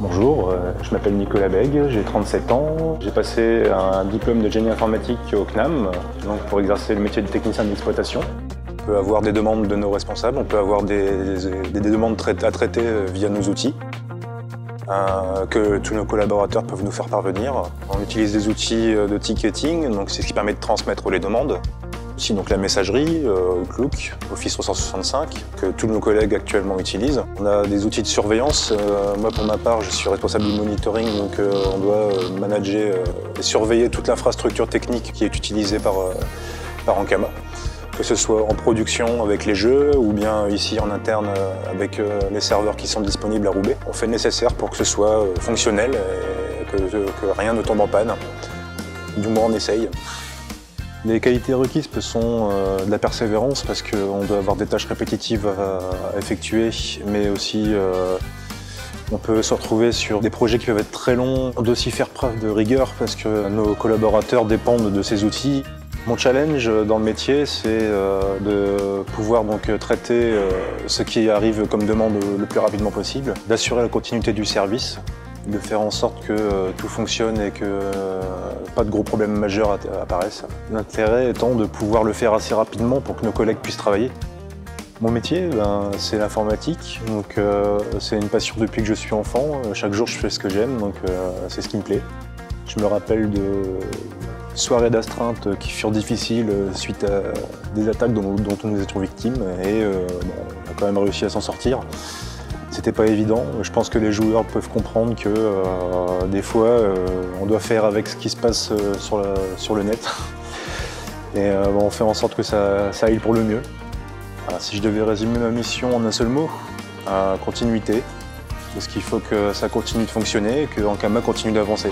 Bonjour, euh, je m'appelle Nicolas Beg, j'ai 37 ans. J'ai passé un diplôme de génie informatique au CNAM donc pour exercer le métier de technicien d'exploitation. On peut avoir des demandes de nos responsables, on peut avoir des, des- des demandes à traiter euh, via nos outils euh, que tous nos collaborateurs peuvent nous faire parvenir. On utilise des outils de ticketing, donc c'est ce qui permet de transmettre les demandes. Aussi donc la messagerie, euh, Outlook, Office 365, que tous nos collègues actuellement utilisent. On a des outils de surveillance. Euh, moi pour ma part, je suis responsable du monitoring, donc euh, on doit euh, manager et surveiller toute l'infrastructure technique qui est utilisée par, par Ankama. Que ce soit en production avec les jeux ou bien ici en interne avec les serveurs qui sont disponibles à Roubaix. On fait le nécessaire pour que ce soit fonctionnel et que rien ne tombe en panne. Du moins on essaye. Les qualités requises sont euh, de la persévérance parce qu'on doit avoir des tâches répétitives à, à effectuer, mais aussi euh, on peut se retrouver sur des projets qui peuvent être très longs. On doit aussi faire preuve de rigueur parce que nos collaborateurs dépendent de ces outils. Mon challenge dans le métier, c'est euh, de pouvoir donc traiter euh, ce qui arrive comme demande le plus rapidement possible, d'assurer la continuité du service, de faire en sorte que euh, tout fonctionne et que euh, pas de gros problèmes majeurs apparaissent. L'intérêt étant de pouvoir le faire assez rapidement pour que nos collègues puissent travailler. Mon métier, ben, c'est l'informatique, donc euh, c'est une passion depuis que je suis enfant. Chaque jour, je fais ce que j'aime, donc c'est ce qui me plaît. Je me rappelle de soirées d'astreinte qui furent difficiles suite à des attaques dont, nous étions victimes, et on a quand même réussi à s'en sortir. C'était pas évident. Je pense que les joueurs peuvent comprendre que euh, des fois, euh, on doit faire avec ce qui se passe euh, sur, le net. Et on fait en sorte que ça, aille pour le mieux. Si je devais résumer ma mission en un seul mot, continuité. Parce qu'il faut que ça continue de fonctionner et que Ankama continue d'avancer.